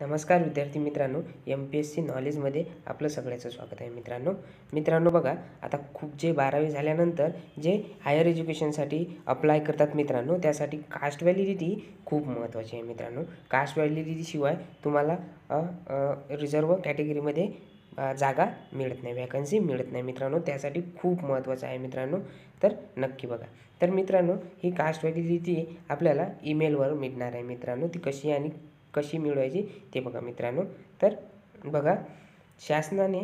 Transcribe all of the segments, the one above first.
नमस्कार विद्यार्थी मित्रांनो एम पी एस सी नॉलेजमध्ये आपलं सगळ्याचं स्वागत आहे मित्रांनो. मित्रांनो बघा आता खूप जे बारावी झाल्यानंतर जे हायर एज्युकेशनसाठी अप्लाय करतात मित्रांनो त्यासाठी कास्ट व्हॅलिडिटी खूप महत्त्वाची आहे मित्रांनो. कास्ट व्हॅलिडिटीशिवाय तुम्हाला रिझर्व कॅटेगरीमध्ये जागा मिळत नाही वॅकन्सी मिळत नाही मित्रांनो. त्यासाठी खूप महत्त्वाचं आहे मित्रांनो. तर नक्की बघा. तर मित्रांनो ही कास्ट व्हॅलिडिटी आपल्याला ईमेलवर मिळणार आहे मित्रांनो. ती कशी आणि कशी मिळवायची ते बघा मित्रांनो. तर बघा शासनाने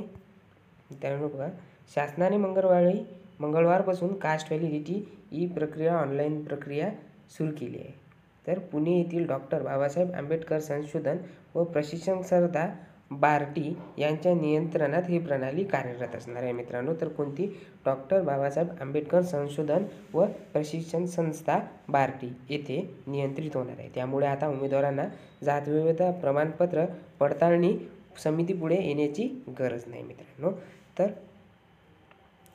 मित्रांनो बघा शासनाने मंगळवारी मंगळवारपासून कास्ट व्हॅलिडिटी ही प्रक्रिया ऑनलाईन प्रक्रिया सुरू केली आहे. तर पुणे येथील डॉक्टर बाबासाहेब आंबेडकर संशोधन व प्रशिक्षण संस्था बार्टी यांच्या नियंत्रणात ही प्रणाली कार्यरत असणार आहे. मित्रांनो तर कोणती? डॉक्टर बाबासाहेब आंबेडकर संशोधन व प्रशिक्षण संस्था बार्टी येथे नियंत्रित होणार आहे. त्यामुळे आता उमेदवारांना जातविविधता प्रमाणपत्र पडताळणी समितीपुढे येण्याची गरज नाही मित्रांनो. तर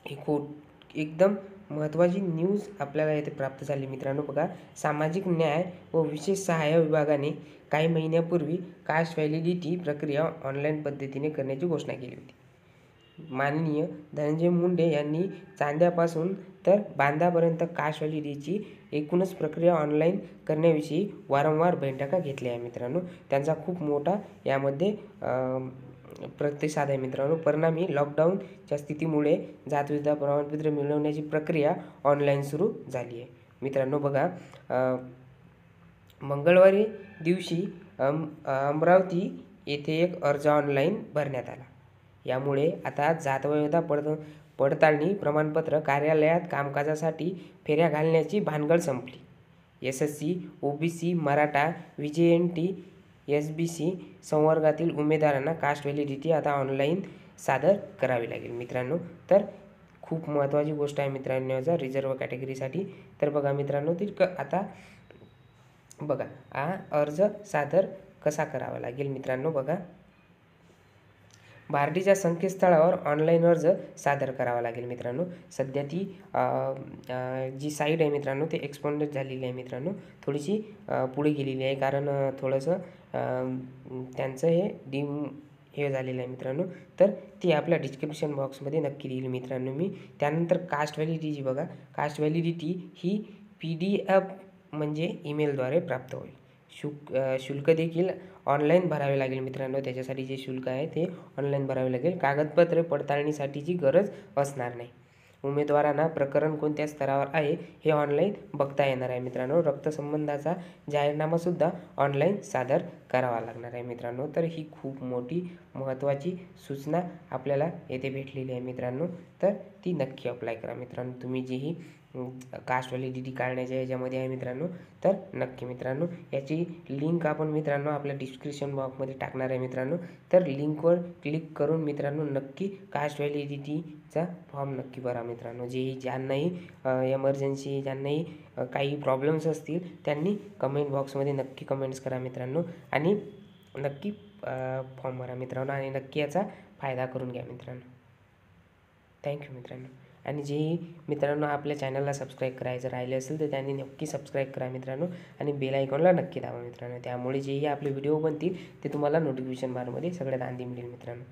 ही खूप एकदम महत्त्वाची न्यूज आपल्याला येथे प्राप्त झाली. मित्रांनो बघा सामाजिक न्याय व विशेष सहाय्य विभागाने काही महिन्यापूर्वी कास्ट व्हॅलिडिटी प्रक्रिया ऑनलाईन पद्धतीने करण्याची घोषणा केली होती. माननीय धनंजय मुंडे यांनी चांद्यापासून तर बांधापर्यंत कास्ट व्हॅलिडिटीची एकूणच प्रक्रिया ऑनलाईन करण्याविषयी वारंवार बैठका घेतल्या आहे मित्रांनो. त्यांचा खूप मोठा यामध्ये प्रतिसाद आहे मित्रांनो. परिणामी लॉकडाऊनच्या स्थितीमुळे जातविद्या प्रमाणपत्र मिळवण्याची प्रक्रिया ऑनलाईन सुरू झाली आहे. मित्रांनो बघा मंगळवारी दिवशी अम अमरावती येथे एक अर्ज ऑनलाईन भरण्यात आला. यामुळे आता जातवैधता पडत पडताळणी प्रमाणपत्र कार्यालयात कामकाजासाठी फेऱ्या घालण्याची भानगड संपली. S S C O B C Maratha V J N T S B C संवर्गातील उमेदवारांना कास्ट व्हॅलिडिटी आता ऑनलाईन सादर करावी लागेल. मित्रांनो तर खूप महत्त्वाची गोष्ट आहे मित्रांनो जर रिझर्व कॅटेगरीसाठी तर बघा मित्रांनो ती क आता बघा हा अर्ज सादर कसा करावा लागेल मित्रांनो बघा. बार्डीच्या संकेतस्थळावर ऑनलाईन अर्ज सादर करावा लागेल मित्रांनो. सध्या ती जी साईट आहे मित्रांनो ते एक्सपोंडेड झालेली आहे मित्रांनो. थोडीशी पुढे गेलेली आहे कारण थोडंसं त्यांचं हे डीम हे झालेलं आहे मित्रांनो. तर ती आपल्या डिस्क्रिप्शन बॉक्समध्ये नक्की देईल मित्रांनो मी. त्यानंतर कास्ट व्हॅलिडिटी बघा. कास्ट व्हॅलिडिटी ही पी डी एफ म्हणजे ईमेलद्वारे प्राप्त होईल. शुल्क शुल्क देखील ऑनलाईन भरावे लागेल मित्रांनो. त्याच्यासाठी जे शुल्क आहे ते ऑनलाईन भरावे लागेल. कागदपत्रे पडताळणीसाठीची गरज असणार नाही. उमेदवारांना प्रकरण कोणत्या स्तरावर आहे हे ऑनलाईन बघता येणार आहे मित्रांनो. रक्तसंबंधाचा जाहीरनामासुद्धा ऑनलाईन सादर करावा लागणार आहे मित्रांनो. तर ही खूप मोठी महत्त्वाची सूचना आपल्याला येथे भेटलेली आहे मित्रांनो. तर ती नक्की अप्लाय करा मित्रांनो. तुम्ही जी ही कास्ट व्हॅलिडिटी काढण्याच्या याच्यामध्ये आहे मित्रांनो. तर नक्की मित्रांनो याची लिंक आपण मित्रांनो आपल्या डिस्क्रिप्शन बॉक्समध्ये टाकणार आहे मित्रांनो. तर लिंकवर क्लिक करून मित्रांनो नक्की कास्ट व्हॅलिडिटीचा फॉर्म नक्की भरा मित्रांनो. जे ज्यांनाही एमर्जन्सी ज्यांनाही काही प्रॉब्लेम्स असतील त्यांनी कमेंट बॉक्समध्ये नक्की कमेंट्स करा मित्रांनो. आणि नक्की फॉर्म भरा मित्रांनो. आणि नक्की याचा फायदा करून घ्या मित्रांनो. थँक्यू मित्रांनो. आणि जेही मित्रांनो आपल्या चॅनलला सबस्क्राईब करायचं राहिले असेल तर त्यांनी नक्की सबस्क्राईब करा मित्रांनो आणि बेल आयकॉनला नक्की दाबा मित्रांनो. त्यामुळे जेही आपले व्हिडिओ बनतील ते तुम्हाला नोटिफिकेशन बारमध्ये सगळ्यात आधी मिळेल मित्रांनो.